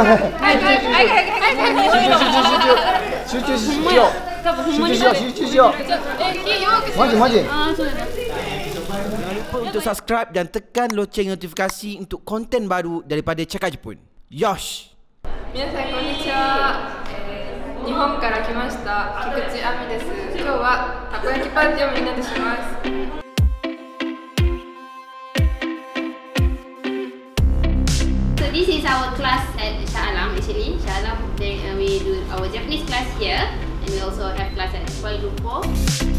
哎哎哎哎哎！休息休息休息休息休息休息休息！慢点慢点。Jangan lupa untuk subscribe dan tekan loceng notifikasi untuk konten baru daripada Cakap Jepun. Yosh! Minasan konnichiwa. Nihon kara kimashita Kikuchi Ami desu. Kyou wa takoyaki party wo minna de shimasu. So this is our class at class here and we also have class at Kuala Lumpur.